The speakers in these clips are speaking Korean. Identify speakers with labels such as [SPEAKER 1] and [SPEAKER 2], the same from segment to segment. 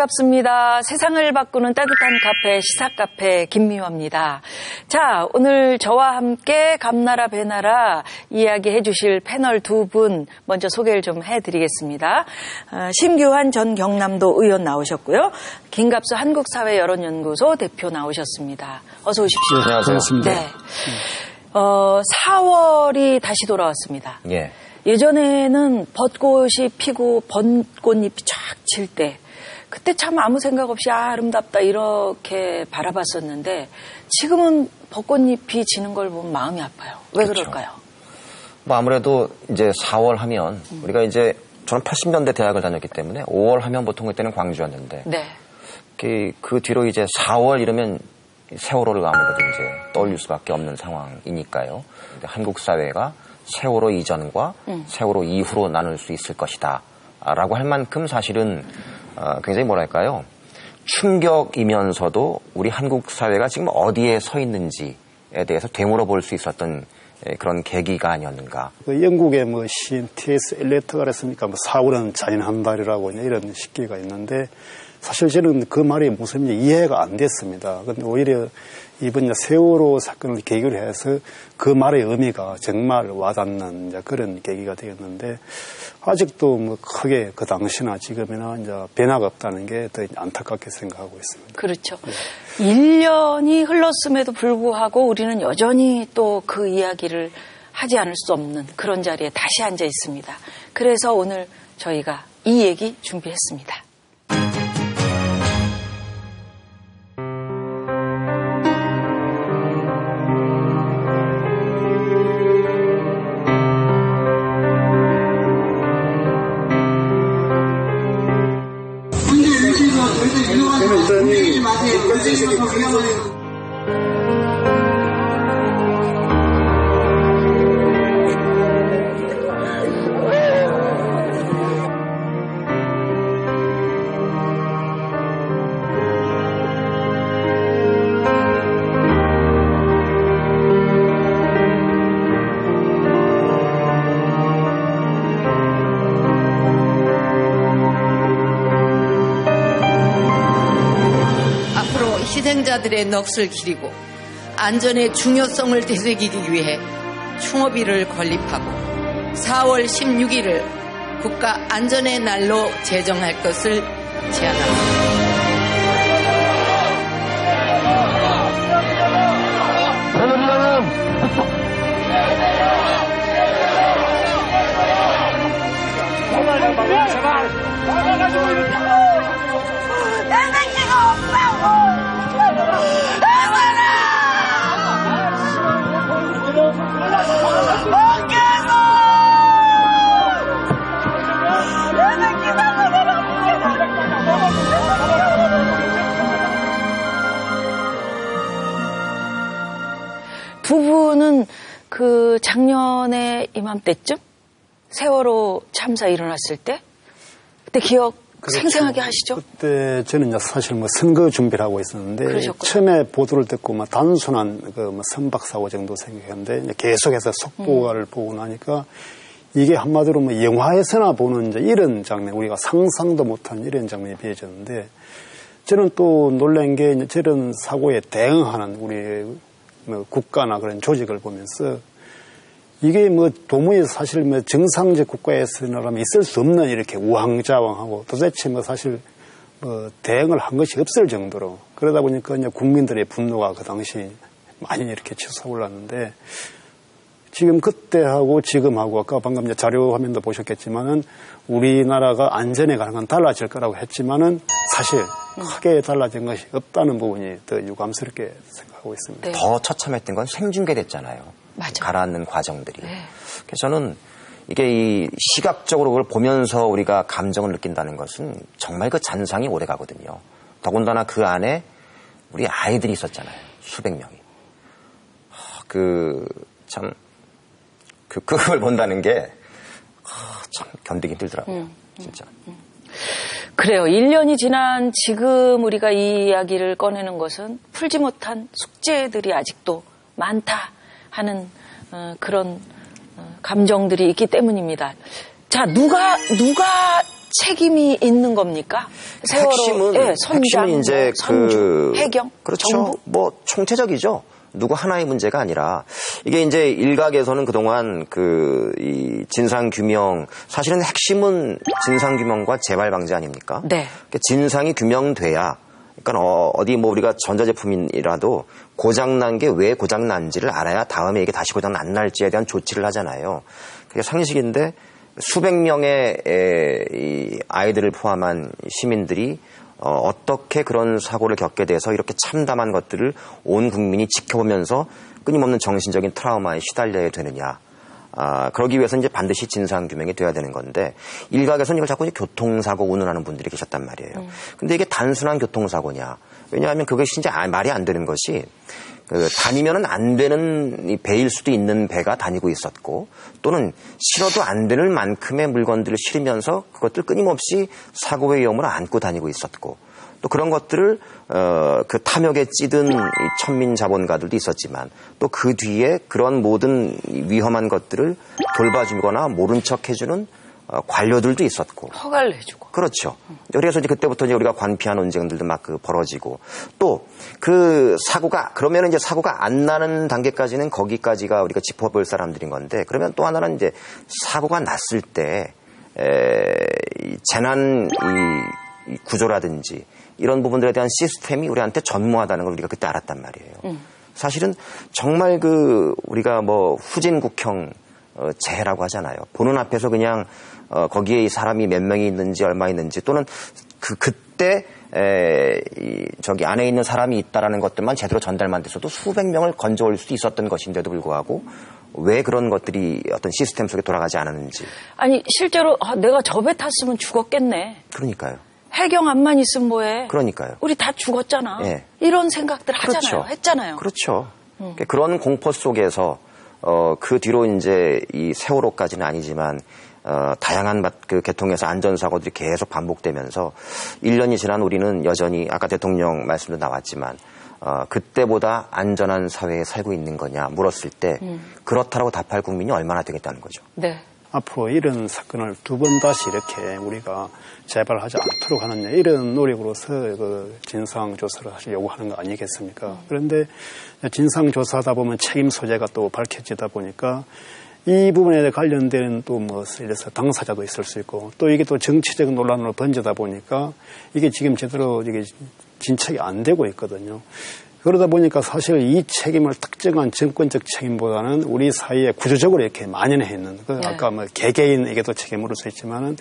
[SPEAKER 1] 반갑습니다. 세상을 바꾸는 따뜻한 카페 시사 카페 김미화입니다. 자 오늘 저와 함께 감나라 배나라 이야기해 주실 패널 두 분 먼저 소개를 좀 해 드리겠습니다. 어, 심규환 전 경남도 의원 나오셨고요. 김갑수 한국사회 여론연구소 대표 나오셨습니다. 어서 오십시오.
[SPEAKER 2] 네, 안녕하세요.
[SPEAKER 1] 네. 어, 4월이 다시 돌아왔습니다.
[SPEAKER 2] 예.
[SPEAKER 1] 예전에는 벚꽃이 피고 벚꽃잎이 쫙칠 때, 그때 참 아무 생각 없이 아, 아름답다 이렇게 바라봤었는데, 지금은 벚꽃잎이 지는 걸 보면 마음이 아파요. 왜
[SPEAKER 2] 그렇죠.
[SPEAKER 1] 그럴까요?
[SPEAKER 2] 뭐 아무래도 이제 4월 하면 우리가 이제 저는 80년대 대학을 다녔기 때문에 5월 하면 보통 그때는 광주였는데
[SPEAKER 1] 네.
[SPEAKER 2] 그, 그 뒤로 이제 4월 이러면 세월호를 아무래도 이제 떠올릴 수밖에 없는 상황이니까요. 한국 사회가 세월호 이전과 세월호 이후로 나눌 수 있을 것이다. 라고 할 만큼 사실은 어, 굉장히 뭐랄까요. 충격이면서도 우리 한국 사회가 지금 어디에 서 있는지에 대해서 되물어 볼 수 있었던 예, 그런 계기가 아니었는가.
[SPEAKER 3] 그 영국의 뭐 시인 T.S. 엘리어트가 그랬으니까 뭐 4월은 잔인한 달이라고 이런 식기가 있는데 사실 저는 그 말이 무슨 이해가 안 됐습니다. 근데 오히려 이번 세월호 사건을 계기로 해서 그 말의 의미가 정말 와닿는 그런 계기가 되었는데 아직도 뭐 크게 그 당시나 지금이나 이제 변화가 없다는 게 더 안타깝게 생각하고 있습니다.
[SPEAKER 1] 그렇죠. 1년이 흘렀음에도 불구하고 우리는 여전히 또 그 이야기를 하지 않을 수 없는 그런 자리에 다시 앉아 있습니다. 그래서 오늘 저희가 이 얘기 준비했습니다.
[SPEAKER 4] 희생자들의 넋을 기리고 안전의 중요성을 되새기기 위해 충업일을 건립하고 4월 16일을 국가 안전의 날로 제정할 것을 제안합니다.
[SPEAKER 1] 두 그 작년에 이맘때쯤 세월호 참사 일어났을 때 그때 기억
[SPEAKER 3] 그렇죠.
[SPEAKER 1] 생생하게 하시죠?
[SPEAKER 3] 그때 저는 사실 뭐 선거 준비를 하고 있었는데
[SPEAKER 1] 그러셨구나.
[SPEAKER 3] 처음에 보도를 듣고 뭐 단순한 그뭐 선박 사고 정도 생각했는데 계속해서 속보가를 보고 나니까 이게 한마디로 뭐 영화에서나 보는 이제 이런 장면 우리가 상상도 못한 이런 장면이 비해졌는데 저는 또 놀란 게 이제 저런 사고에 대응하는 우리 뭐 국가나 그런 조직을 보면서 이게 뭐 도무지 사실 뭐 정상적 국가에서는 있을 수 없는 이렇게 우왕좌왕하고 도대체 뭐 사실 뭐 대응을 한 것이 없을 정도로 그러다 보니까 이제 국민들의 분노가 그 당시 많이 이렇게 치솟아올랐는데 지금 그때하고 지금하고 아까 방금 이제 자료 화면도 보셨겠지만은 우리나라가 안전에 관한 건 달라질 거라고 했지만은 사실 크게 달라진 것이 없다는 부분이 더 유감스럽게 생각하고 있습니다.
[SPEAKER 1] 네.
[SPEAKER 2] 더 처참했던 건 생중계됐잖아요.
[SPEAKER 1] 맞아.
[SPEAKER 2] 가라앉는 과정들이.
[SPEAKER 1] 네.
[SPEAKER 2] 그래서 저는 이게 이 시각적으로 그걸 보면서 우리가 감정을 느낀다는 것은 정말 그 잔상이 오래 가거든요. 더군다나 그 안에 우리 아이들이 있었잖아요. 수백 명이. 그, 참, 그, 그걸 본다는 게, 하, 참 견디기 힘들더라고요.
[SPEAKER 1] 음,
[SPEAKER 2] 진짜.
[SPEAKER 1] 그래요. 1년이 지난 지금 우리가 이 이야기를 꺼내는 것은 풀지 못한 숙제들이 아직도 많다 하는 어, 그런 어, 감정들이 있기 때문입니다. 자, 누가 누가 책임이 있는 겁니까? 세월호
[SPEAKER 2] 핵심은
[SPEAKER 1] 예, 선장,
[SPEAKER 2] 핵심은 이제
[SPEAKER 1] 뭐 선주,
[SPEAKER 2] 그
[SPEAKER 1] 해경,
[SPEAKER 2] 그렇죠.
[SPEAKER 1] 정부.
[SPEAKER 2] 뭐 총체적이죠. 누구 하나의 문제가 아니라 이게 이제 일각에서는 그동안 그 이 진상 규명 사실은 핵심은 진상 규명과 재발 방지 아닙니까?
[SPEAKER 1] 네.
[SPEAKER 2] 그러니까 진상이 규명돼야 그러니까 어, 어디 뭐 우리가 전자제품이라도 고장 난 게 왜 고장 난지를 알아야 다음에 이게 다시 고장 안 날지에 대한 조치를 하잖아요. 그게 상식인데 수백 명의 아이들을 포함한 시민들이 어, 떻게 그런 사고를 겪게 돼서 이렇게 참담한 것들을 온 국민이 지켜보면서 끊임없는 정신적인 트라우마에 시달려야 되느냐. 아, 그러기 위해서 이제 반드시 진상 규명이 돼야 되는 건데 일각에서는 이걸 자꾸 이제 교통사고 운운하는 분들이 계셨단 말이에요. 근데 이게 단순한 교통사고냐? 왜냐하면 그것이 이제 아- 말이 안 되는 것이 그 다니면은 안 되는 이 배일 수도 있는 배가 다니고 있었고 또는 실어도 안 되는 만큼의 물건들을 실으면서 그것들 끊임없이 사고의 위험을 안고 다니고 있었고 또 그런 것들을 어, 그 탐욕에 찌든 이 천민 자본가들도 있었지만 또 그 뒤에 그런 모든 이 위험한 것들을 돌봐주거나 모른 척 해주는 어, 관료들도 있었고
[SPEAKER 1] 허가를 해주고.
[SPEAKER 2] 그렇죠. 그래서 이제 그때부터 이제 우리가 관피한 논쟁들도 막 그 벌어지고 또 그 사고가 그러면 이제 사고가 안 나는 단계까지는 거기까지가 우리가 짚어볼 사람들인 건데 그러면 또 하나는 이제 사고가 났을 때 에, 이 재난 이, 이 구조라든지 이런 부분들에 대한 시스템이 우리한테 전무하다는 걸 우리가 그때 알았단 말이에요. 사실은 정말 그 우리가 뭐 후진국형 어, 재해라고 하잖아요. 보는 앞에서 그냥 어, 거기에 이 사람이 몇 명이 있는지 얼마 있는지 또는 그 그때 에, 이, 저기 안에 있는 사람이 있다라는 것들만 제대로 전달만 됐어도 수백 명을 건져올 수 있었던 것인데도 불구하고 왜 그런 것들이 어떤 시스템 속에 돌아가지 않았는지
[SPEAKER 1] 아니 실제로 아, 내가 저 배 탔으면 죽었겠네.
[SPEAKER 2] 그러니까요.
[SPEAKER 1] 해경 안만 있으면 뭐해?
[SPEAKER 2] 그러니까요.
[SPEAKER 1] 우리 다 죽었잖아.
[SPEAKER 2] 예.
[SPEAKER 1] 이런 생각들 하잖아요.
[SPEAKER 2] 그렇죠.
[SPEAKER 1] 했잖아요. 음.
[SPEAKER 2] 그렇죠. 그러니까 그런 공포 속에서 어, 그 뒤로 이제 이 세월호까지는 아니지만 어, 다양한 맛- 그 개통에서 안전사고들이 계속 반복되면서 1년이 지난 우리는 여전히 아까 대통령 말씀도 나왔지만 어, 그때보다 안전한 사회에 살고 있는 거냐 물었을 때
[SPEAKER 1] 음.
[SPEAKER 2] 그렇다라고 답할 국민이 얼마나 되겠다는 거죠.
[SPEAKER 1] 네.
[SPEAKER 3] 앞으로 이런 사건을 두 번 다시 이렇게 우리가 재발하지 않도록 하는 이런 노력으로서 그 진상조사를 사실 요구하는 거 아니겠습니까? 그런데 진상조사하다 보면 책임 소재가 또 밝혀지다 보니까 이 부분에 관련된 또 뭐, 예를 들어서 당사자도 있을 수 있고 또 이게 또 정치적 논란으로 번지다 보니까 이게 지금 제대로 이게 진척이 안 되고 있거든요. 그러다 보니까 사실 이 책임을 특정한 정권적 책임보다는 우리 사회에 구조적으로 이렇게 만연해 있는 그
[SPEAKER 1] 네.
[SPEAKER 3] 아까 뭐 개개인에게도 수 있지만은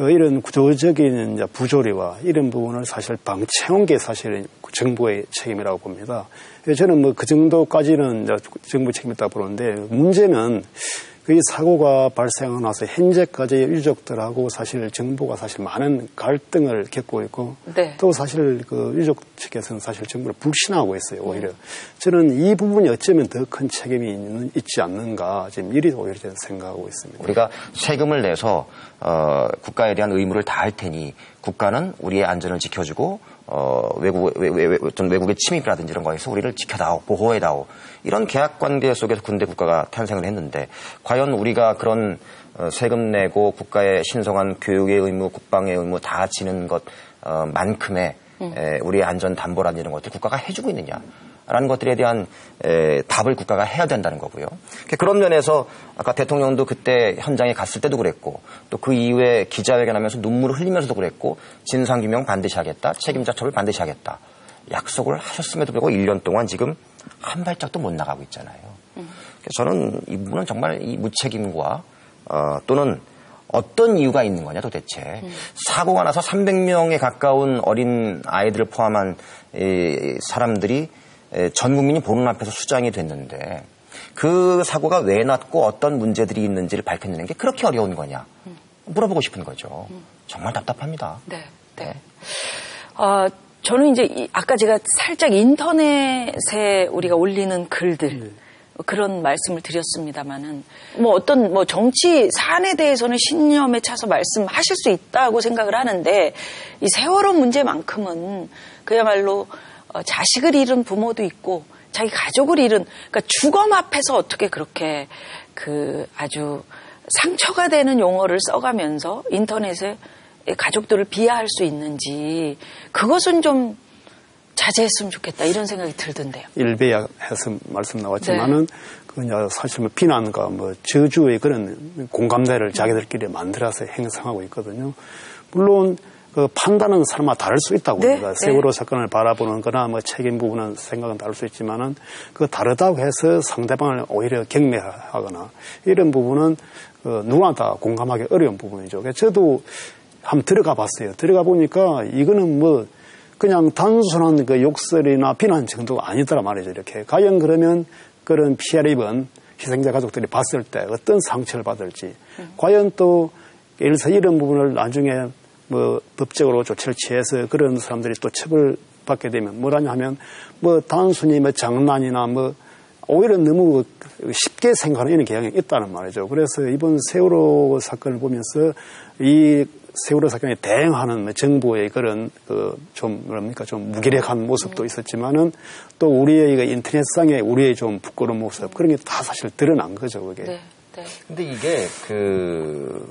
[SPEAKER 3] 어, 이런 구조적인 이제 부조리와 이런 부분을 사실 방치해온 게 사실 정부의 책임이라고 봅니다. 저는 뭐 그 정도까지는 이제 정부 책임이다 보는데 문제는 그이 사고가 발생하고 나서 현재까지 유족들하고 사실 정부가 사실 많은 갈등을 겪고 있고
[SPEAKER 1] 네.
[SPEAKER 3] 또 사실 그 유족 측에서는 사실 정부를 불신하고 있어요 오히려 저는 이 부분이 어쩌면 더 큰 책임이 있는, 있지 않는가 지금 이리 오히려 저는 생각하고 있습니다.
[SPEAKER 2] 우리가 세금을 내서 어, 국가에 대한 의무를 다할 테니 국가는 우리의 안전을 지켜주고 어, 외국 외, 외, 외, 어떤 외국의 침입이라든지 이런 거에서 우리를 지켜다오 보호해다오 이런 계약 관계 속에서 군대 국가가 탄생을 했는데 과연 우리가 그런 어, 세금 내고 국가의 신성한 교육의 의무, 국방의 의무 다 지는 것 어, 만큼의 에, 우리의 안전 담보라는 이런 것들 국가가 해주고 있느냐? 라는 것들에 대한 에, 답을 국가가 해야 된다는 거고요. 그런 면에서 아까 대통령도 그때 현장에 갔을 때도 그랬고 또 그 이후에 기자회견하면서 눈물을 흘리면서도 그랬고 진상규명 반드시 하겠다. 책임자 처벌 반드시 하겠다. 약속을 하셨음에도 불구하고 1년 동안 지금 한 발짝도 못 나가고 있잖아요. 저는 이 부분은 정말 이 무책임과 어, 또는 어떤 이유가 있는 거냐 도대체 사고가 나서 300명에 가까운 어린 아이들을 포함한 이 사람들이 에, 전 국민이 보는 앞에서 수장이 됐는데 그 사고가 왜 났고 어떤 문제들이 있는지를 밝혀내는 게 그렇게 어려운 거냐 물어보고 싶은 거죠. 정말 답답합니다.
[SPEAKER 1] 네. 네. 아, 저는 이제 이- 아까 제가 살짝 인터넷에 우리가 올리는 글들 그런 말씀을 드렸습니다만은 뭐 어떤 뭐 정치 사안에 대해서는 신념에 차서 말씀하실 수 있다고 생각을 하는데 이 세월호 문제만큼은 그야말로 어, 자식을 잃은 부모도 있고 자기 가족을 잃은 그러니까 주검 앞에서 어떻게 그렇게 그 아주 상처가 되는 용어를 써가면서 인터넷에 가족들을 비하할 수 있는지 그것은 좀 자제했으면 좋겠다 이런 생각이 들던데요.
[SPEAKER 3] 일배해서 말씀 나왔지만은 네. 그 이제 사실 뭐 비난과 뭐 저주의 그런 공감대를 자기들끼리 만들어서 행성하고 있거든요. 물론 그 판단은 설마 다를 수 있다고 네? 봅니다. 세월호 네. 사건을 바라보는 거나 뭐 책임 부분은 생각은 다를 수 있지만은 그 다르다고 해서 상대방을 오히려 경멸하거나 이런 부분은 그 누구나 다 공감하기 어려운 부분이죠. 저도 한번 들어가 봤어요. 들어가 보니까 이거는 뭐 그냥 단순한 그 욕설이나 비난 정도가 아니더라 말이죠. 이렇게. 과연 그러면 그런 피해를 입은 희생자 가족들이 봤을 때 어떤 상처를 받을지, 음. 과연 또 예를 들어서 이런 부분을 나중에 뭐 법적으로 조치를 취해서 그런 사람들이 또 처벌 받게 되면 뭐라냐 하면 뭐 단순히 뭐 장난이나 뭐 오히려 너무 쉽게 생각하는 이런 경향이 있다는 말이죠. 그래서 이번 세월호 사건을 보면서 이 세월호 사건에 대응하는 뭐 정부의 그런 그좀 뭐랍니까 좀 무기력한 모습도 있었지만은 또 우리의 그 인터넷상에 우리의 좀 부끄러운 모습 그런 게 다 사실 드러난 거죠 그게. 네.
[SPEAKER 2] 네. 근데 이게 그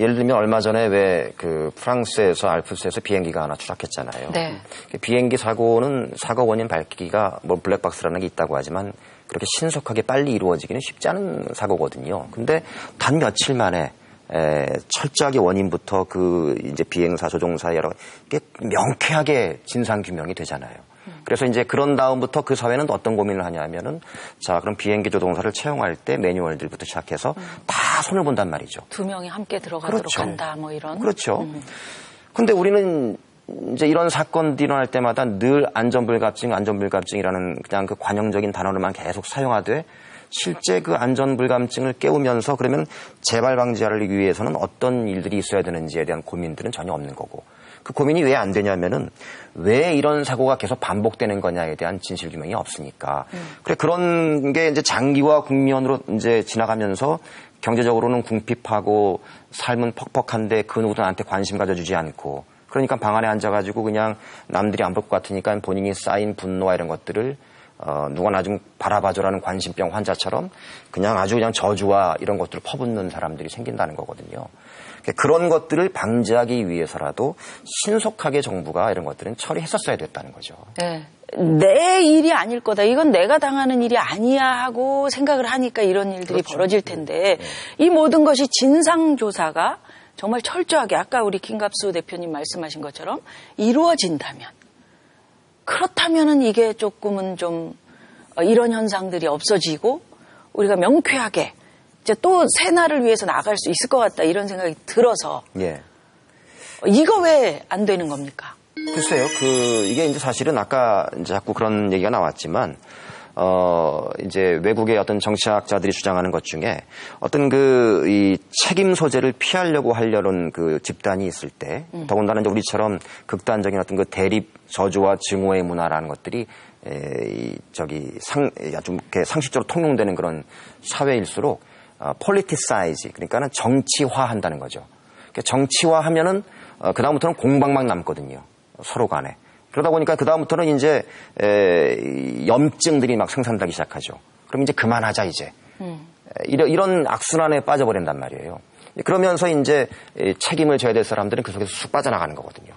[SPEAKER 2] 예를 들면 얼마 전에 왜 그 프랑스에서 알프스에서 비행기가 하나 추락했잖아요. 네. 그 비행기 사고는 사고 원인 밝히기가 뭐 블랙박스라는 게 있다고 하지만 그렇게 신속하게 빨리 이루어지기는 쉽지 않은 사고거든요. 근데 단 며칠 만에 에, 철저하게 원인부터 그 이제 비행사 조종사 여러 게 명쾌하게 진상 규명이 되잖아요. 그래서 이제 그런 다음부터 그 사회는 어떤 고민을 하냐면은 자 그럼 비행기 조종사를 채용할 때 매뉴얼들부터 시작해서 음. 다 손을 본단 말이죠.
[SPEAKER 1] 두 명이 함께 들어가도록 그렇죠. 한다 뭐 이런.
[SPEAKER 2] 그렇죠. 음. 근데 우리는 이제 이런 사건들이 일어날 때마다 늘 안전불감증, 안전불감증이라는 그냥 그 관용적인 단어를만 계속 사용하되 실제 그 안전불감증을 깨우면서 그러면 재발 방지하기 위해서는 어떤 일들이 있어야 되는지에 대한 고민들은 전혀 없는 거고 그 고민이 왜 안 되냐면은 왜 이런 사고가 계속 반복되는 거냐에 대한 진실 규명이 없으니까. 음. 그래 그런 게 이제 장기와 국면으로 이제 지나가면서 경제적으로는 궁핍하고 삶은 퍽퍽한데 그 누구도 나한테 관심 가져주지 않고 그러니까 방 안에 앉아가지고 그냥 남들이 안 볼 것 같으니까 본인이 쌓인 분노와 이런 것들을 어, 누가 나 좀 바라봐줘라는 관심병 환자처럼 그냥 아주 그냥 저주와 이런 것들을 퍼붓는 사람들이 생긴다는 거거든요. 그런 것들을 방지하기 위해서라도 신속하게 정부가 이런 것들은 처리했었어야 됐다는 거죠.
[SPEAKER 1] 네. 내 일이 아닐 거다. 이건 내가 당하는 일이 아니야 하고 생각을 하니까 이런 일들이 그렇죠. 벌어질 텐데 네. 이 모든 것이 진상조사가 정말 철저하게 아까 우리 김갑수 대표님 말씀하신 것처럼 이루어진다면 그렇다면은 이게 조금은 좀 어, 이런 현상들이 없어지고 우리가 명쾌하게 이제 또 새날을 위해서 나갈 수 있을 것 같다 이런 생각이 들어서 예. 이거 왜 안 되는 겁니까?
[SPEAKER 2] 글쎄요, 그 이게 이제 사실은 아까 이제 자꾸 그런 얘기가 나왔지만 어, 이제 외국의 어떤 정치학자들이 주장하는 것 중에 어떤 그 이 책임 소재를 피하려고 하려는 그 집단이 있을 때 음. 더군다나 이제 우리처럼 극단적인 어떤 그 대립 저주와 증오의 문화라는 것들이 에, 이, 저기 상, 좀 이렇게 상식적으로 통용되는 그런 사회일수록 어, politicize 그러니까는 정치화한다는 거죠. 그러니까 정치화하면은 어, 그 다음부터는 공방만 남거든요. 서로 간에. 그러다 보니까 그 다음부터는 이제 에, 염증들이 막 생산되기 시작하죠. 그럼 이제 그만하자 이제. 음. 이런, 이런 악순환에 빠져버린단 말이에요. 그러면서 이제 책임을 져야 될 사람들은 그 속에서 쑥 빠져나가는 거거든요.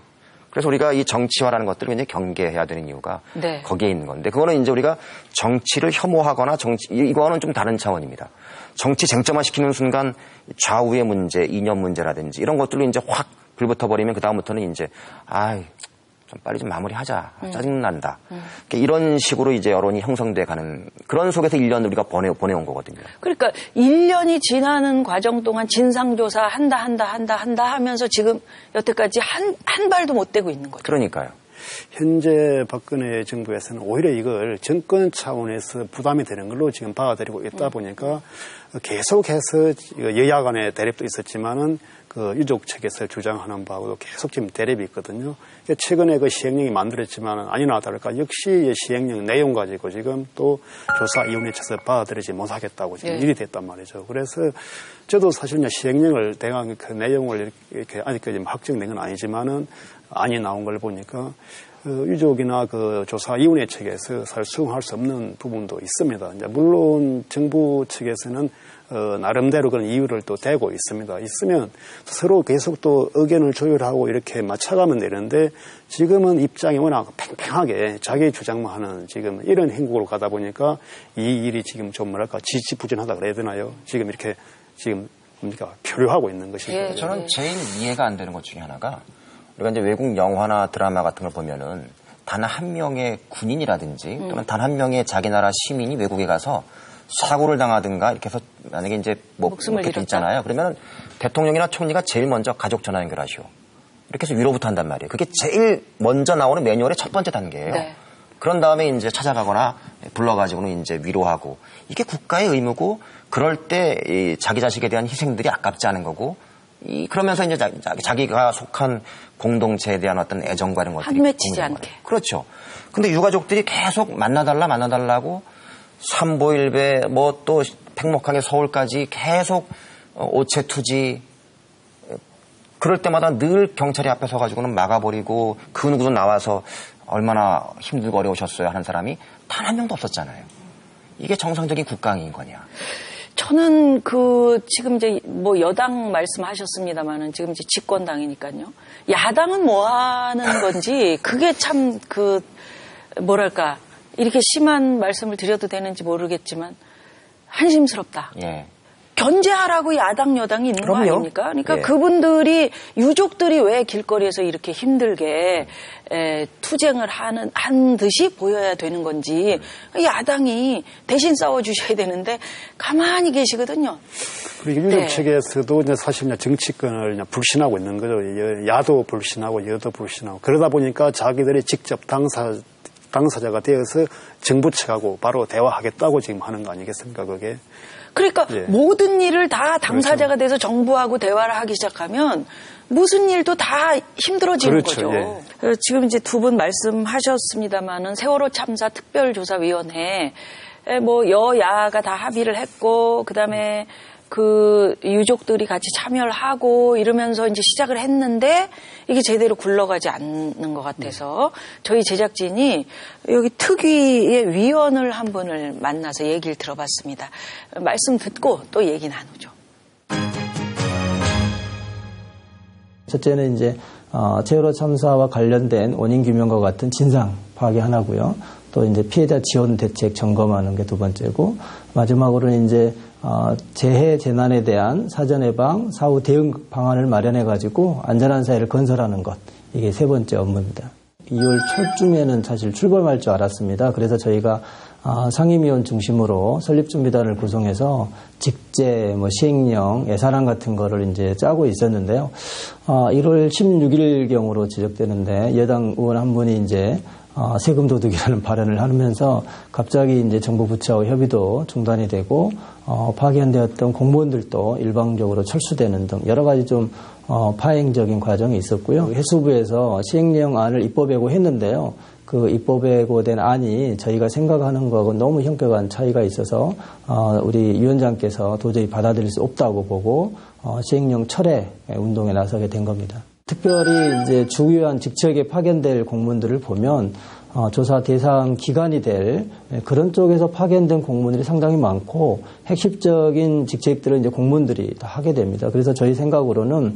[SPEAKER 2] 그래서 우리가 이 정치화라는 것들을 굉장히 경계해야 되는 이유가 네. 거기에 있는 건데 그거는 이제 우리가 정치를 혐오하거나 정치 이거는 좀 다른 차원입니다. 정치 쟁점화 시키는 순간 좌우의 문제, 이념 문제라든지 이런 것들로 이제 확 불붙어 버리면 그 다음부터는 이제 아좀 빨리 좀 마무리하자. 음. 짜증 난다. 음. 이런 식으로 이제 여론이 형성돼 가는 그런 속에서 1년 우리가 보내, 보내온 거거든요.
[SPEAKER 1] 그러니까 1년이 지나는 과정 동안 진상조사 한다, 한다, 한다, 한다 하면서 지금 여태까지 한, 한 발도 못 떼고 있는 거죠.
[SPEAKER 2] 그러니까요.
[SPEAKER 3] 현재 박근혜 정부에서는 오히려 이걸 정권 차원에서 부담이 되는 걸로 지금 받아들이고 있다 음. 보니까 계속해서 여야 간의 대립도 있었지만은 그 유족 측에서 주장하는 바하고도 계속 지금 대립이 있거든요. 최근에 그 시행령이 만들었지만 아니나 다를까 역시 시행령 내용 가지고 지금 또 조사위원회 측에서 받아들이지 못하겠다고 지금 예. 일이 됐단 말이죠. 그래서 저도 사실 시행령을 대강 그 내용을 이렇게 아직까지 확정된 건 아니지만은 안이 나온 걸 보니까 그 유족이나 그 조사위원회 측에서 사실 수용할 수 없는 부분도 있습니다. 이제 물론 정부 측에서는 어, 나름대로 그런 이유를 또 대고 있습니다. 있으면 서로 계속 또 의견을 조율하고 이렇게 맞춰가면 되는데 지금은 입장이 워낙 팽팽하게 자기 주장만 하는 지금 이런 행국으로 가다 보니까 이 일이 지금 좀 뭐랄까 지지부진하다 그래야 되나요? 지금 이렇게 지금 뭡니까 표류하고 있는 것이죠.
[SPEAKER 1] 예.
[SPEAKER 2] 저는 제일 이해가 안 되는 것 중에 하나가 우리가 이제 외국 영화나 드라마 같은 걸 보면은 단 한 명의 군인이라든지 또는 단 한 명의 자기 나라 시민이 외국에 가서 사고를 당하든가 이렇게 해서 만약에 이제 뭐
[SPEAKER 1] 목숨을
[SPEAKER 2] 이렇게. 있잖아요. 그러면 대통령이나 총리가 제일 먼저 가족 전화 연결하시오. 이렇게 해서 위로부터 한단 말이에요. 그게 제일 먼저 나오는 매뉴얼의 첫 번째 단계예요.
[SPEAKER 1] 네.
[SPEAKER 2] 그런 다음에 이제 찾아가거나 불러가지고는 이제 위로하고 이게 국가의 의무고 그럴 때이 자기 자식에 대한 희생들이 아깝지 않은 거고 이 그러면서 이제 자, 기가 속한 공동체에 대한 어떤 애정과 이런 것들이
[SPEAKER 1] 한 맺히지
[SPEAKER 2] 보이는
[SPEAKER 1] 않게.
[SPEAKER 2] 거예요. 그렇죠. 근데 유가족들이 계속 만나달라 만나달라고 삼보일배 뭐 또 팽목항에 서울까지 계속 어, 오체 투지 그럴 때마다 늘 경찰이 앞에 서가지고는 막아버리고 그 누구도 나와서 얼마나 힘들고 어려우셨어요 하는 사람이 단 한 명도 없었잖아요. 이게 정상적인 국가행위인 거냐.
[SPEAKER 1] 저는 그 지금 이제 뭐 여당 말씀하셨습니다만은 지금 이제 집권당이니까요. 야당은 뭐 하는 건지 그게 참 그 뭐랄까 이렇게 심한 말씀을 드려도 되는지 모르겠지만 한심스럽다.
[SPEAKER 2] 예.
[SPEAKER 1] 견제하라고 야당 여당이 있는 거
[SPEAKER 2] 그럼요.
[SPEAKER 1] 아닙니까? 그러니까
[SPEAKER 2] 예.
[SPEAKER 1] 그분들이 유족들이 왜 길거리에서 이렇게 힘들게 에, 투쟁을 하는 한 듯이 보여야 되는 건지 야당이 대신 싸워 주셔야 되는데 가만히 계시거든요.
[SPEAKER 3] 그리고 유족
[SPEAKER 1] 네.
[SPEAKER 3] 측에서도 이제 사실 이제 정치권을 그냥 불신하고 있는 거죠. 여- 야도 불신하고 여도 불신하고 그러다 보니까 자기들이 직접 당사 당사자가 되어서 정부 측하고 바로 대화하겠다고 지금 하는 거 아니겠습니까? 그게
[SPEAKER 1] 그러니까
[SPEAKER 3] 예.
[SPEAKER 1] 모든 일을 다 당사자가 돼서 정부하고 대화를 하기 시작하면 무슨 일도 다 힘들어지는
[SPEAKER 3] 그렇죠,
[SPEAKER 1] 거죠.
[SPEAKER 3] 예.
[SPEAKER 1] 지금 이제 두 분 말씀하셨습니다마는 세월호 참사 특별조사위원회 뭐 여야가 다 합의를 했고 그다음에 그 유족들이 같이 참여를 하고 이러면서 이제 시작을 했는데 이게 제대로 굴러가지 않는 것 같아서 저희 제작진이 여기 특위의 위원을 한 분을 만나서 얘기를 들어봤습니다. 말씀 듣고 또 얘기 나누죠.
[SPEAKER 5] 첫째는 이제 어, 세월호 참사와 관련된 원인 규명과 같은 진상 파악이 하나고요. 또 이제 피해자 지원 대책 점검하는 게 두 번째고 마지막으로는 이제 어, 재해 재난에 대한 사전 예방, 사후 대응 방안을 마련해 가지고 안전한 사회를 건설하는 것 이게 세 번째 업무입니다. 2월 초쯤에는 사실 출범할 줄 알았습니다. 그래서 저희가 아, 상임위원 중심으로 설립준비단을 구성해서 직제, 뭐 시행령, 예산안 같은 거를 이제 짜고 있었는데요. 아, 1월 16일 경으로 지적되는데 여당 의원 한 분이 이제 아, 세금 도둑이라는 발언을 하면서 갑자기 이제 정부 부처와 협의도 중단이 되고 어, 파견되었던 공무원들도 일방적으로 철수되는 등 여러 가지 좀 어, 파행적인 과정이 있었고요. 해수부에서 시행령안을 입법예고 했는데요. 그 입법예고된 안이 저희가 생각하는 거하고 너무 형격한 차이가 있어서 어, 우리 위원장께서 도저히 받아들일 수 없다고 보고 어, 시행령 철회 운동에 나서게 된 겁니다. 특별히 이제 주요한 직책에 파견될 공무원들을 보면 어, 조사 대상 기관이 될 그런 쪽에서 파견된 공무원들이 상당히 많고 핵심적인 직책들을 이제 공무원들이 다 하게 됩니다. 그래서 저희 생각으로는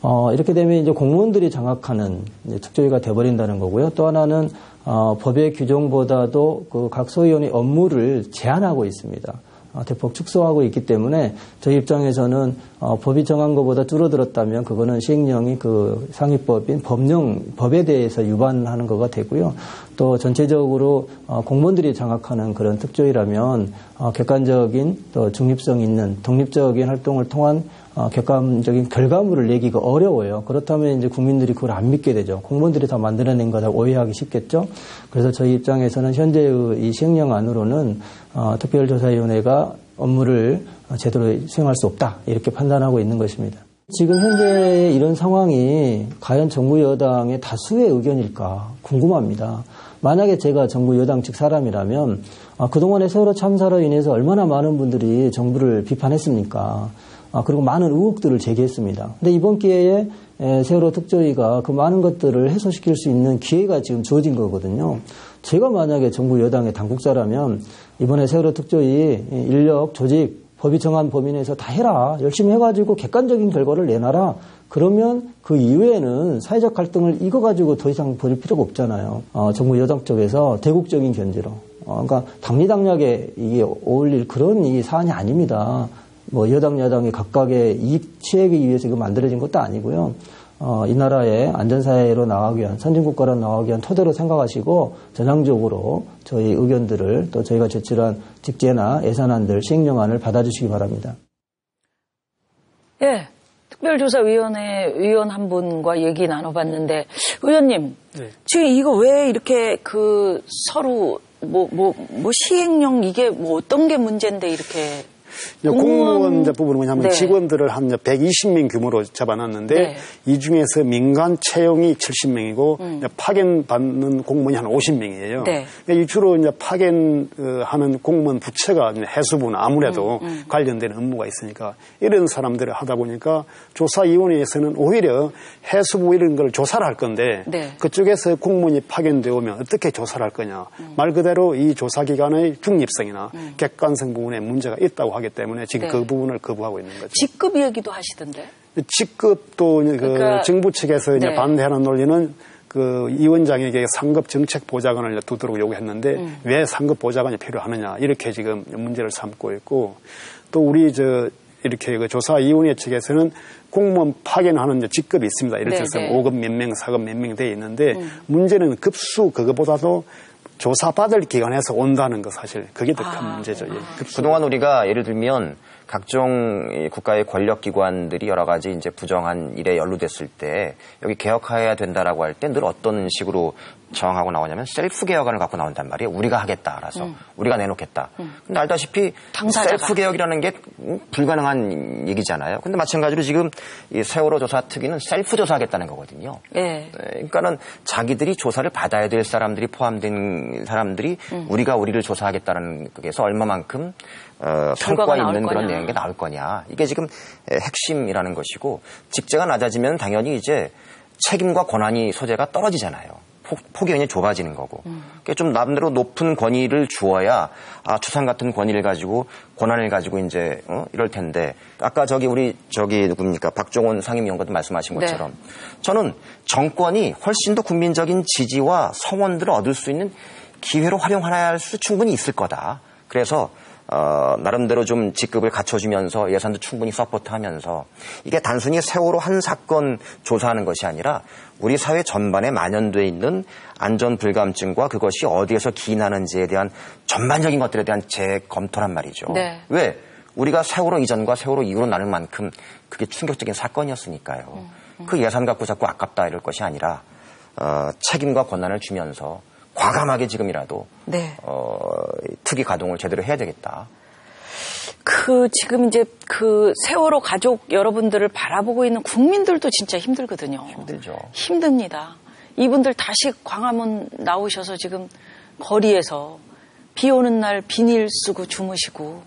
[SPEAKER 5] 어, 이렇게 되면 이제 공무원들이 장악하는 이제 특조위가 돼버린다는 거고요. 또 하나는 어, 법의 규정보다도 그 각 소위원의 업무를 제한하고 있습니다. 어, 대폭 축소하고 있기 때문에 저희 입장에서는 어, 법이 정한 것보다 줄어들었다면 그거는 시행령이 그 상위법인 법령 법에 대해서 위반하는 거가 되고요. 또 전체적으로 어, 공무원들이 장악하는 그런 특조위라면 어, 객관적인 또 중립성 있는 독립적인 활동을 통한 어, 객관적인 결과물을 내기가 어려워요. 그렇다면 이제 국민들이 그걸 안 믿게 되죠. 공무원들이 다 만들어낸 거다 오해하기 쉽겠죠. 그래서 저희 입장에서는 현재의 이 시행령 안으로는 어, 특별조사위원회가 업무를 어, 제대로 수행할 수 없다 이렇게 판단하고 있는 것입니다. 지금 현재 이런 상황이 과연 정부 여당의 다수의 의견일까 궁금합니다. 만약에 제가 정부 여당 측 사람이라면 아, 그동안의 세월호 참사로 인해서 얼마나 많은 분들이 정부를 비판했습니까? 아, 그리고 많은 의혹들을 제기했습니다. 근데 이번 기회에 세월호 특조위가 그 많은 것들을 해소시킬 수 있는 기회가 지금 주어진 거거든요. 제가 만약에 정부 여당의 당국자라면 이번에 세월호 특조위 인력, 조직, 법이 정한 범위 내에서 다 해라. 열심히 해가지고 객관적인 결과를 내놔라. 그러면 그 이후에는 사회적 갈등을 이거 가지고 더 이상 벌일 필요가 없잖아요. 어, 정부 여당 쪽에서 대국적인 견제로. 어, 그러니까 당리당략에 이게 어울릴 그런 이 사안이 아닙니다. 뭐 여당 야당이 각각의 이익 취하기 위해서 이거 만들어진 것도 아니고요. 어, 이 나라의 안전사회로 나가기 위한 선진국가로 나가기 위한 토대로 생각하시고 전향적으로 저희 의견들을 또 저희가 제출한 직제나 예산안들 시행령안을 받아주시기 바랍니다.
[SPEAKER 1] 예. 특별조사위원회 위원 한 분과 얘기 나눠봤는데 의원님 네. 지금 이거 왜 이렇게 그 서로 뭐 뭐뭐 뭐, 뭐 시행령 이게 뭐 어떤 게 문제인데 이렇게
[SPEAKER 3] 공무원 부분은 뭐냐면 네. 직원들을 한 120명 규모로 잡아놨는데 네. 이 중에서 민간 채용이 70명이고 음. 파견 받는 공무원이 한 50명이에요. 네. 그러니까 주로 이제 파견하는 공무원 부처가 해수부는 아무래도 음, 음. 관련된 업무가 있으니까 이런 사람들을 하다 보니까 조사위원회에서는 오히려 해수부 이런 걸 조사를 할 건데 네. 그쪽에서 공무원이 파견되어 오면 어떻게 조사를 할 거냐. 음. 말 그대로 이 조사기관의 중립성이나 음. 객관성 부분에 문제가 있다고 하기 때문에 지금 네. 그 부분을 거부하고 있는 거죠.
[SPEAKER 1] 직급 얘기도 하시던데.
[SPEAKER 3] 직급도 그 그러니까, 정부 측에서 이제 네. 반대하는 논리는 그 위원장에게 상급 정책 보좌관을 두도록 요구했는데 음. 왜 상급 보좌관이 필요하느냐 이렇게 지금 문제를 삼고 있고 또 우리 저 이렇게 그 조사위원회 측에서는 공무원 파견하는 직급이 있습니다. 예를 들어서 네, 네. 5급 몇 명, 4급 몇 명 돼 있는데 음. 문제는 급수 그거보다도 조사받을 기관에서 온다는 거 사실 그게 더큰 아, 문제죠. 예.
[SPEAKER 2] 그동안 우리가 예를 들면 각종 국가의 권력기관들이 여러 가지 이제 부정한 일에 연루됐을 때 여기 개혁해야 된다라고 할 때 늘 어떤 식으로 정하고 나오냐면 셀프 개혁안을 갖고 나온단 말이에요. 우리가 하겠다 알아서 음. 우리가 내놓겠다. 음. 근데 알다시피 당사자가. 셀프 개혁이라는 게 불가능한 얘기잖아요. 근데 마찬가지로 지금 이 세월호 조사 특위는 셀프 조사하겠다는 거거든요. 예. 그러니까는 자기들이 조사를 받아야 될 사람들이 포함된 사람들이 음. 우리가 우리를 조사하겠다는 그게서 얼마만큼 어, 성과 있는 그런 내용이 나올 거냐. 이게 지금 핵심이라는 것이고 직제가 낮아지면 당연히 이제 책임과 권한이 소재가 떨어지잖아요. 폭, 이 굉장히 좁아지는 거고. 음. 그러니까 좀 남대로 높은 권위를 주어야 아 추상 같은 권위를 가지고 권한을 가지고 이제 어? 이럴 텐데 아까 저기 우리 저기 누굽니까 박종원 상임위원과도 말씀하신 네. 것처럼 네. 저는 정권이 훨씬 더 국민적인 지지와 성원들을 얻을 수 있는 기회로 활용할 수 충분히 있을 거다. 그래서 어, 나름대로 좀 직급을 갖춰주면서 예산도 충분히 서포트하면서 이게 단순히 세월호 한 사건 조사하는 것이 아니라 우리 사회 전반에 만연돼 있는 안전 불감증과 그것이 어디에서 기인하는지에 대한 전반적인 것들에 대한 재검토란 말이죠. 네. 왜? 우리가 세월호 이전과 세월호 이후로 나눌 만큼 그게 충격적인 사건이었으니까요. 음, 음. 그 예산 갖고 자꾸 아깝다 이럴 것이 아니라 어, 책임과 권한을 주면서 과감하게 지금이라도 네. 어, 특이 가동을 제대로 해야 되겠다.
[SPEAKER 1] 그 지금 이제 그 세월호 가족 여러분들을 바라보고 있는 국민들도 진짜 힘들거든요.
[SPEAKER 2] 힘들죠.
[SPEAKER 1] 힘듭니다. 이분들 다시 광화문 나오셔서 지금 거리에서 비 오는 날 비닐 쓰고 주무시고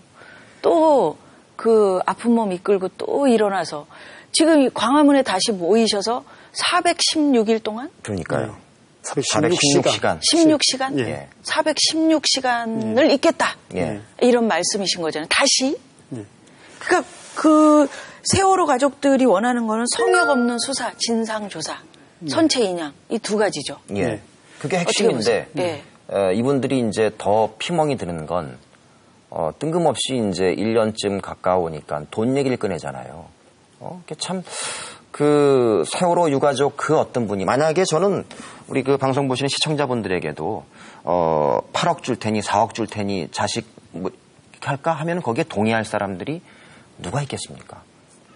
[SPEAKER 1] 또 그 아픈 몸 이끌고 또 일어나서 지금 광화문에 다시 모이셔서 416일 동안
[SPEAKER 2] 그러니까요.
[SPEAKER 3] 416시간.
[SPEAKER 1] 16시간? 예. 416시간을 예. 있겠다. 예. 이런 말씀이신 거잖아요. 다시. 예. 그러니까 그 세월호 가족들이 원하는 거는 성역 없는 수사, 진상 조사, 예. 선체 인양 이 두 가지죠.
[SPEAKER 2] 예. 네. 그게 핵심인데 예. 어, 이분들이 이제 더 피멍이 드는 건 어, 뜬금없이 이제 1년쯤 가까우니까 돈 얘기를 꺼내잖아요. 어, 참, 그 세월호 유가족 그 어떤 분이 만약에 저는 우리 그 방송 보시는 시청자분들에게도 어 8억 줄 테니 4억 줄 테니 자식 뭐 할까 하면 거기에 동의할 사람들이 누가 있겠습니까?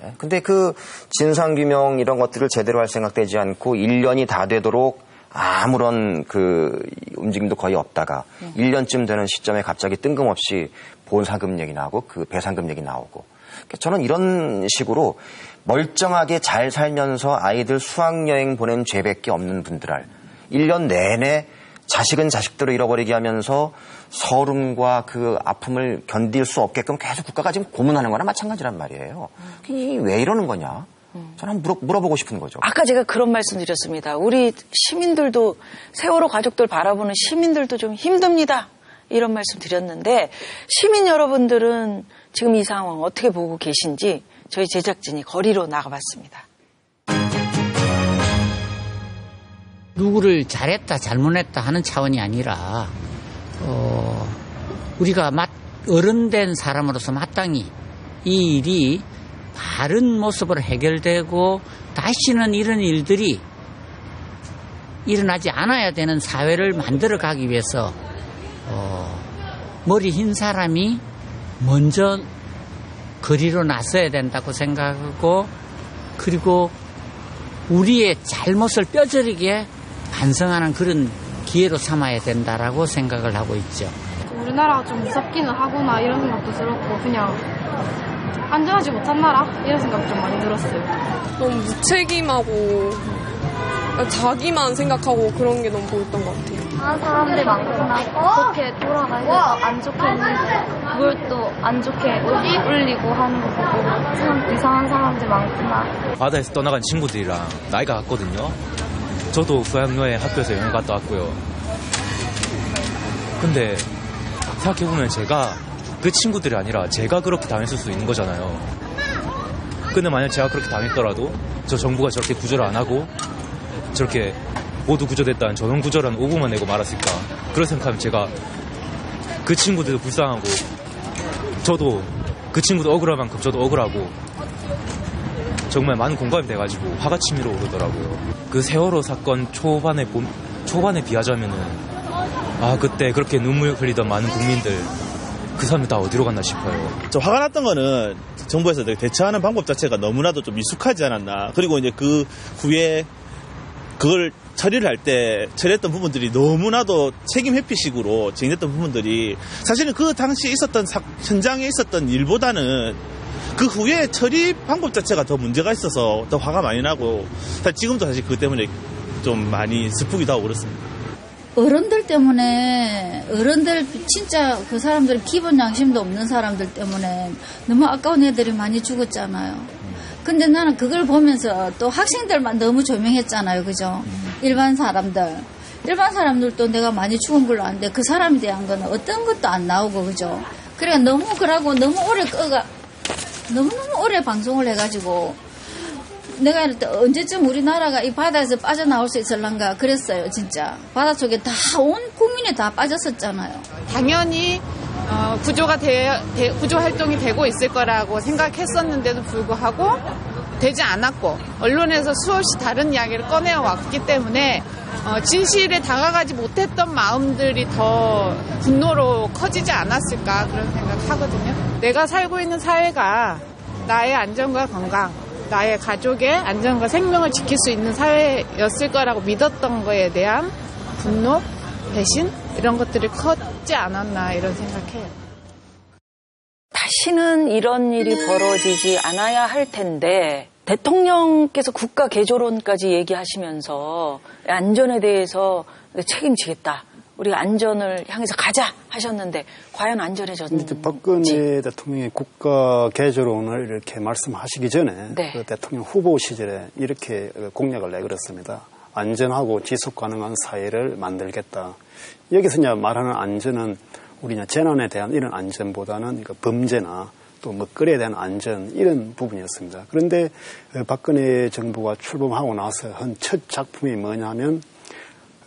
[SPEAKER 2] 네? 근데 그 진상규명 이런 것들을 제대로 할 생각되지 않고 1년이 다 되도록 아무런 그 움직임도 거의 없다가 음. 1년쯤 되는 시점에 갑자기 뜬금없이 본사금 얘기 나오고 그 배상금 얘기 나오고 저는 이런 식으로 멀쩡하게 잘 살면서 아이들 수학여행 보낸 죄밖에 없는 분들알 1년 내내 자식은 자식대로 잃어버리게 하면서 서름과 그 아픔을 견딜 수 없게끔 계속 국가가 지금 고문하는 거나 마찬가지란 말이에요. 이게 왜 이러는 거냐? 저는 물어, 물어보고 싶은 거죠.
[SPEAKER 1] 아까 제가 그런 말씀 드렸습니다. 우리 시민들도 세월호 가족들 바라보는 시민들도 좀 힘듭니다. 이런 말씀 드렸는데 시민 여러분들은 지금 이 상황 어떻게 보고 계신지 저희 제작진이 거리로 나가봤습니다.
[SPEAKER 6] 누구를 잘했다 잘못했다 하는 차원이 아니라 어, 우리가 마, 어른된 사람으로서 마땅히 이 일이 바른 모습으로 해결되고 다시는 이런 일들이 일어나지 않아야 되는 사회를 만들어 가기 위해서 어, 머리 흰 사람이 먼저 거리로 나서야 된다고 생각하고 그리고 우리의 잘못을 뼈저리게 반성하는 그런 기회로 삼아야 된다라고 생각을 하고 있죠.
[SPEAKER 7] 우리나라가 좀 무섭기는 하구나 이런 생각도 들었고 그냥 안전하지 못한 나라 이런 생각 좀 많이 들었어요.
[SPEAKER 8] 너무 무책임하고 자기만 생각하고 그런 게 너무 보였던 것 같아요.
[SPEAKER 7] 아 사람들이 많구나. 그렇게 돌아가서 안 좋게 했는데 그걸 또 안 좋게 울리고 하는 거 보고 참 이상한 사람들 많구나.
[SPEAKER 9] 바다에서 떠나간 친구들이랑 나이가 같거든요. 저도 수학여행 학교에서 여행 갔다 왔고요. 근데 생각해보면 제가 그 친구들이 아니라 제가 그렇게 당했을 수 있는 거잖아요. 근데 만약 제가 그렇게 당했더라도 저 정부가 저렇게 구조를 안 하고 저렇게 모두 구조됐다는 전원 구조라는 오보만 내고 말았을까. 그런 생각하면 제가 그 친구들도 불쌍하고 저도 그 친구도 억울할 만큼 저도 억울하고 정말 많은 공감이 돼가지고 화가 치밀어 오르더라고요. 그 세월호 사건 초반에 본, 초반에 비하자면은 아 그때 그렇게 눈물 흘리던 많은 국민들 그 사람들 다 어디로 갔나 싶어요.
[SPEAKER 10] 좀 화가 났던 거는 정부에서 대처하는 방법 자체가 너무나도 좀 미숙하지 않았나. 그리고 이제 그 후에 그걸 처리를 할 때 처리했던 부분들이 너무나도 책임 회피식으로 진행됐던 부분들이 사실은 그 당시에 있었던 사, 현장에 있었던 일보다는 그 후에 처리 방법 자체가 더 문제가 있어서 더 화가 많이 나고 지금도 사실 그것 때문에 좀 많이 슬프기도 하고 그렇습니다.
[SPEAKER 11] 어른들 때문에 어른들 진짜 그 사람들 기본 양심도 없는 사람들 때문에 너무 아까운 애들이 많이 죽었잖아요. 근데 나는 그걸 보면서 또 학생들만 너무 조명했잖아요. 그죠? 일반 사람들. 일반 사람들도 내가 많이 죽은 걸로 아는데 그 사람에 대한 거는 어떤 것도 안 나오고 그죠? 그러니까 너무 그러고 너무 오래 끄가 너무너무 오래 방송을 해가지고 내가 이럴 때 언제쯤 우리나라가 이 바다에서 빠져나올 수 있을란가 그랬어요 진짜 바다 속에 다 온 국민이 다 빠졌었잖아요
[SPEAKER 12] 당연히 어, 구조가 되, 되, 구조 활동이 되고 있을 거라고 생각했었는데도 불구하고 되지 않았고 언론에서 수없이 다른 이야기를 꺼내어 왔기 때문에 어, 진실에 다가가지 못했던 마음들이 더 분노로 커지지 않았을까 그런 생각하거든요. 내가 살고 있는 사회가 나의 안전과 건강, 나의 가족의 안전과 생명을 지킬 수 있는 사회였을 거라고 믿었던 거에 대한 분노, 배신 이런 것들이 컸 지 않았나 이런 생각해요.
[SPEAKER 1] 다시는 이런 일이 벌어지지 않아야 할 텐데 대통령께서 국가 개조론까지 얘기하시면서 안전에 대해서 책임지겠다. 우리가 안전을 향해서 가자 하셨는데 과연 안전해졌는지.
[SPEAKER 3] 박근혜 대통령이 국가 개조론을 이렇게 말씀하시기 전에
[SPEAKER 1] 네.
[SPEAKER 3] 그 대통령 후보 시절에 이렇게 공약을 내걸었습니다. 안전하고 지속 가능한 사회를 만들겠다. 여기서 이제 말하는 안전은 우리 재난에 대한 이런 안전보다는 그 범죄나 또 먹거리에 대한 안전 이런 부분이었습니다. 그런데 박근혜 정부가 출범하고 나서 한 첫 작품이 뭐냐면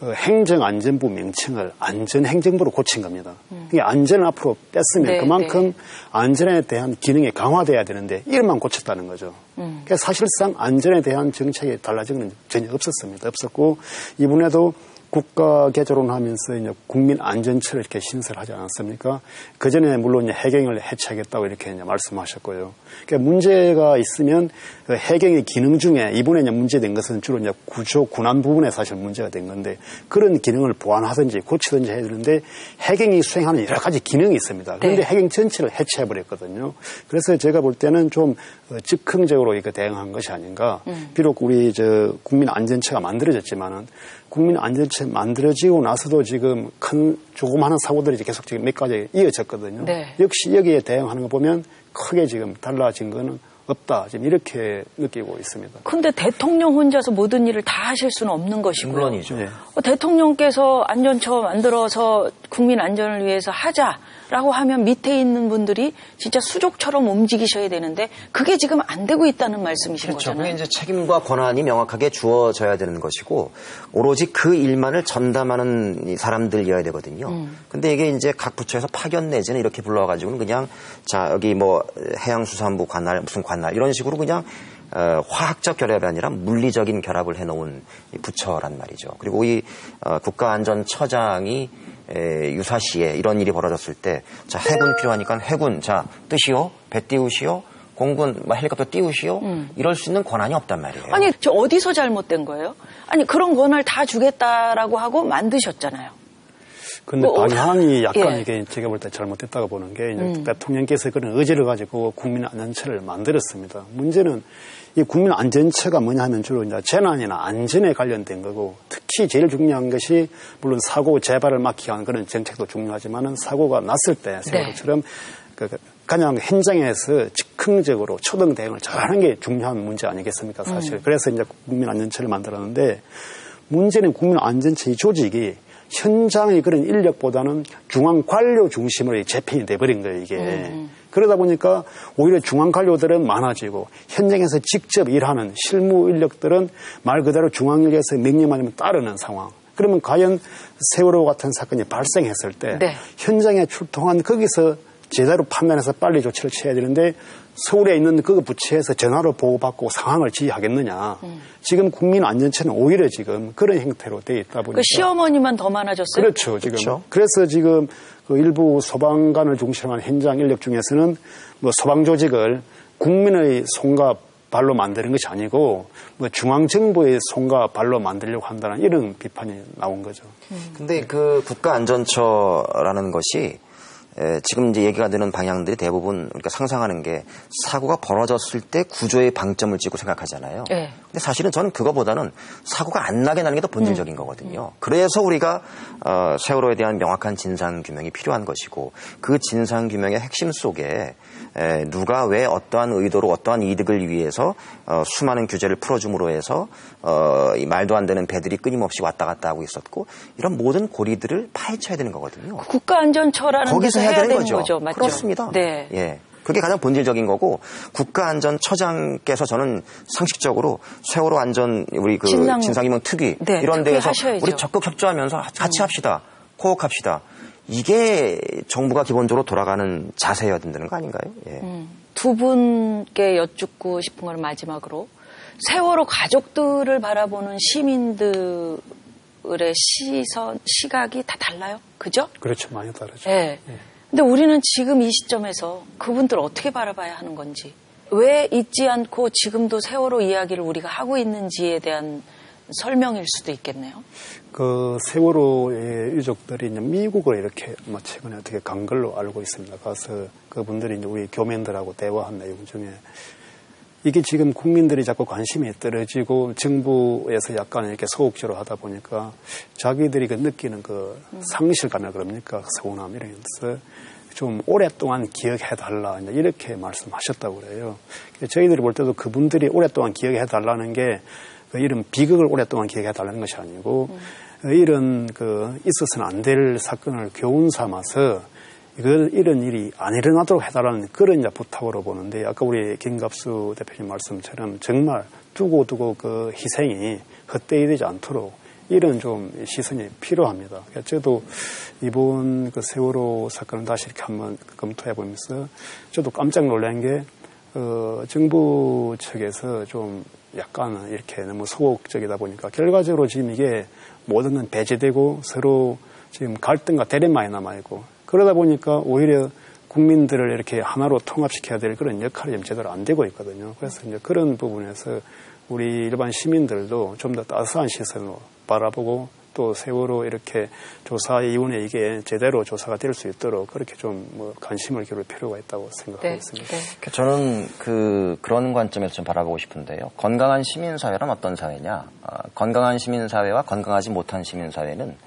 [SPEAKER 3] 어, 행정안전부 명칭을 안전행정부로 고친 겁니다. 음. 이게 안전을 앞으로 뺐으면 네, 그만큼 네. 안전에 대한 기능이 강화돼야 되는데 이름만 고쳤다는 거죠. 음. 그러니까 사실상 안전에 대한 정책이 달라진 건 전혀 없었습니다. 없었고 이번에도 국가 개조론 하면서 이제 국민 안전처를 이렇게 신설하지 않았습니까? 그 전에 물론 이제 해경을 해체하겠다고 이렇게 이제 말씀하셨고요. 그러니까 문제가 있으면 그 해경의 기능 중에 이번에 이제 문제된 것은 주로 이제 구조 군안 부분에 사실 문제가 된 건데 그런 기능을 보완하든지 고치든지 해야 되는데 해경이 수행하는 여러 가지 기능이 있습니다. 그런데 네. 해경 전체를 해체해 버렸거든요. 그래서 제가 볼 때는 좀 즉흥적으로 이거 대응한 것이 아닌가. 음. 비록 우리 저 국민 안전처가 만들어졌지만은 국민 안전체 만들어지고 나서도 지금 큰 조그마한 사고들이 계속 지금 몇 가지 이어졌거든요.
[SPEAKER 1] 네.
[SPEAKER 3] 역시 여기에 대응하는 거 보면 크게 지금 달라진 거는 없다. 지금 이렇게 느끼고 있습니다.
[SPEAKER 1] 근데 대통령 혼자서 모든 일을 다 하실 수는 없는 것이고요.
[SPEAKER 2] 물론이죠.
[SPEAKER 3] 네.
[SPEAKER 1] 어, 대통령께서 안전처 만들어서 국민 안전을 위해서 하자 라고 하면 밑에 있는 분들이 진짜 수족처럼 움직이셔야 되는데 그게 지금 안 되고 있다는 말씀이신
[SPEAKER 2] 그렇죠.
[SPEAKER 1] 거잖아요.
[SPEAKER 2] 이제 책임과 권한이 명확하게 주어져야 되는 것이고 오로지 그 일만을 전담하는 이 사람들이어야 되거든요.
[SPEAKER 1] 음.
[SPEAKER 2] 근데 이게 이제 각 부처에서 파견 내지는 이렇게 불러가지고는 그냥 자 여기 뭐 해양수산부 관할 무슨 관할 이런 식으로 그냥 어, 화학적 결합이 아니라 물리적인 결합을 해놓은 이 부처란 말이죠. 그리고 이 어, 국가안전처장이 에, 유사시에 이런 일이 벌어졌을 때, 자, 해군 필요하니까 해군, 자, 뜨시오, 배 띄우시오, 공군, 뭐 헬리콥터 띄우시오, 이럴 수 있는 권한이 없단 말이에요.
[SPEAKER 1] 음. 아니, 저 어디서 잘못된 거예요? 아니, 그런 권한을 다 주겠다라고 하고 만드셨잖아요.
[SPEAKER 3] 근데
[SPEAKER 1] 뭐,
[SPEAKER 3] 방향이 약간
[SPEAKER 1] 예.
[SPEAKER 3] 이게 제가 볼 때 잘못됐다고 보는 게 이제
[SPEAKER 1] 음.
[SPEAKER 3] 대통령께서 그런 의지를 가지고 국민 안전처를 만들었습니다. 문제는 이 국민 안전처가 뭐냐 하면 주로 이제 재난이나 안전에 관련된 거고 특히 제일 중요한 것이 물론 사고 재발을 막기 위한 그런 정책도 중요하지만은 사고가 났을 때 세월호처럼 그 그냥 현장에서 즉흥적으로 초등 대응을 잘하는 게 중요한 문제 아니겠습니까 사실.
[SPEAKER 1] 음.
[SPEAKER 3] 그래서 이제 국민 안전처를 만들었는데 문제는 국민 안전처 이 조직이 현장의 그런 인력보다는 중앙 관료 중심으로 재편이 돼버린 거예요, 이게.
[SPEAKER 1] 음.
[SPEAKER 3] 그러다 보니까 오히려 중앙 관료들은 많아지고 현장에서 직접 일하는 실무 인력들은 말 그대로 중앙 인력에서 명령만 하면 따르는 상황. 그러면 과연 세월호 같은 사건이 발생했을 때
[SPEAKER 1] 네.
[SPEAKER 3] 현장에 출동한 거기서 제대로 판단해서 빨리 조치를 취해야 되는데 서울에 있는 그 부처에서 전화로 보고받고 상황을 지휘하겠느냐. 지금 국민안전처는 오히려 지금 그런 형태로 돼 있다 보니까.
[SPEAKER 1] 그 시어머니만 더 많아졌어요?
[SPEAKER 3] 그렇죠, 지금. 그래서 지금 그 일부 소방관을 중심으로 한 현장 인력 중에서는 뭐 소방 조직을 국민의 손과 발로 만드는 것이 아니고 뭐 중앙정부의 손과 발로 만들려고 한다는 이런 비판이 나온 거죠.
[SPEAKER 2] 근데 그 국가안전처라는 것이 에, 지금 이제 얘기가 되는 방향들이 대부분 우리가 상상하는 게 사고가 벌어졌을 때 구조의 방점을 찍고 생각하잖아요.
[SPEAKER 1] 네.
[SPEAKER 2] 근데 사실은 저는 그거보다는 사고가 안 나게 나는 게 더 본질적인 거거든요. 그래서 우리가 어, 세월호에 대한 명확한 진상 규명이 필요한 것이고 그 진상 규명의 핵심 속에 에, 누가 왜 어떠한 의도로 어떠한 이득을 위해서 어, 수많은 규제를 풀어줌으로 해서 어, 이 말도 안 되는 배들이 끊임없이 왔다 갔다 하고 있었고 이런 모든 고리들을 파헤쳐야 되는 거거든요.
[SPEAKER 1] 국가안전처라는
[SPEAKER 2] 거기서 해야 되는 거죠.
[SPEAKER 1] 거죠. 맞죠?
[SPEAKER 2] 그렇습니다.
[SPEAKER 1] 네.
[SPEAKER 2] 예. 그게 가장 본질적인 거고 국가안전처장께서 저는 상식적으로 세월호 안전 우리 그
[SPEAKER 1] 진상-
[SPEAKER 2] 진상규명 특위
[SPEAKER 1] 네,
[SPEAKER 2] 이런 데에서
[SPEAKER 1] 하셔야죠. 음.
[SPEAKER 2] 우리 적극 협조하면서 같이 합시다. 코옥합시다. 이게 정부가 기본적으로 돌아가는 자세여야 된다는 거 아닌가요? 예.
[SPEAKER 1] 음, 두 분께 여쭙고 싶은 건 마지막으로 세월호 가족들을 바라보는 시민들의 시선, 시각이 다 달라요. 그죠?
[SPEAKER 3] 그렇죠. 많이 다르죠.
[SPEAKER 1] 예. 근데 우리는 지금 이 시점에서 그분들 어떻게 바라봐야 하는 건지, 왜 잊지 않고 지금도 세월호 이야기를 우리가 하고 있는지에 대한 설명일 수도 있겠네요.
[SPEAKER 3] 그 세월호의 유족들이 이제 미국을 이렇게 뭐 최근에 어떻게 간 걸로 알고 있습니다. 가서 그분들이 이제 우리 교민들하고 대화한 내용 중에 이게 지금 국민들이 자꾸 관심이 떨어지고 정부에서 약간 이렇게 소극적으로 하다 보니까 자기들이 그 느끼는 그 상실감이라 그럽니까? 서운함 이런 것을 좀 오랫동안 기억해달라 이렇게 말씀하셨다고 그래요. 저희들이 볼 때도 그분들이 오랫동안 기억해달라는 게그 이런 비극을 오랫동안 기억해달라는 것이 아니고 이런 그 있어서는 안 될 사건을 교훈 삼아서 이걸 이런 일이 안 일어나도록 해달라는 그런 이제 부탁으로 보는데 아까 우리 김갑수 대표님 말씀처럼 정말 두고두고 그 희생이 헛되이 되지 않도록 이런 좀 시선이 필요합니다. 그러니까 저도 이번 그 세월호 사건을 다시 이렇게 한번 검토해 보면서 저도 깜짝 놀란 게 어, 정부 측에서 좀 약간 이렇게 너무 소극적이다 보니까 결과적으로 지금 이게 모든 건 배제되고 서로 지금 갈등과 대립만이 남아있고 그러다 보니까 오히려 국민들을 이렇게 하나로 통합시켜야 될 그런 역할이 좀 제대로 안 되고 있거든요. 그래서 이제 그런 부분에서 우리 일반 시민들도 좀 더 따스한 시선으로 바라보고 또 세월호 이렇게 조사 이후에 이게 제대로 조사가 될 수 있도록 그렇게 좀 뭐 관심을 기울일 필요가 있다고 생각하고
[SPEAKER 1] 네.
[SPEAKER 3] 있습니다.
[SPEAKER 1] 네.
[SPEAKER 2] 저는 그 그런 관점에서 좀 바라보고 싶은데요. 건강한 시민 사회란 어떤 사회냐? 어, 건강한 시민 사회와 건강하지 못한 시민 사회는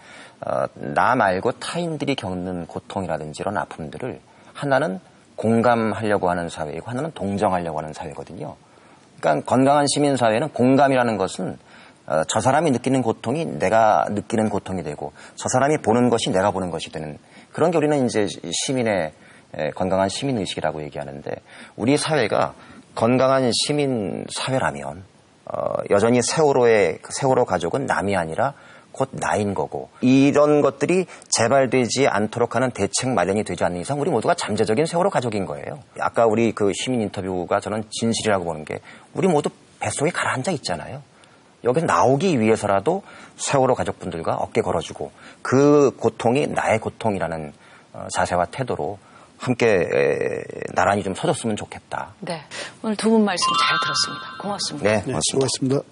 [SPEAKER 2] 어, 나 말고 타인들이 겪는 고통이라든지 이런 아픔들을 하나는 공감하려고 하는 사회이고 하나는 동정하려고 하는 사회거든요. 그러니까 건강한 시민 사회는 공감이라는 것은 어, 저 사람이 느끼는 고통이 내가 느끼는 고통이 되고 저 사람이 보는 것이 내가 보는 것이 되는 그런 게 우리는 이제 시민의 에, 건강한 시민 의식이라고 얘기하는데 우리 사회가 건강한 시민 사회라면 어, 여전히 세월호의 그 세월호 가족은 남이 아니라 곧 나인 거고 이런 것들이 재발되지 않도록 하는 대책 마련이 되지 않는 이상 우리 모두가 잠재적인 세월호 가족인 거예요. 아까 우리 그 시민 인터뷰가 저는 진실이라고 보는 게 우리 모두 뱃속에 가라앉아 있잖아요. 여기서 나오기 위해서라도 세월호 가족분들과 어깨 걸어주고 그 고통이 나의 고통이라는 어, 자세와 태도로 함께 에, 나란히 좀 서줬으면 좋겠다.
[SPEAKER 1] 네. 오늘 두 분 말씀 잘 들었습니다. 고맙습니다.
[SPEAKER 2] 네,
[SPEAKER 3] 네,
[SPEAKER 2] 고맙습니다.
[SPEAKER 3] 수고하셨습니다.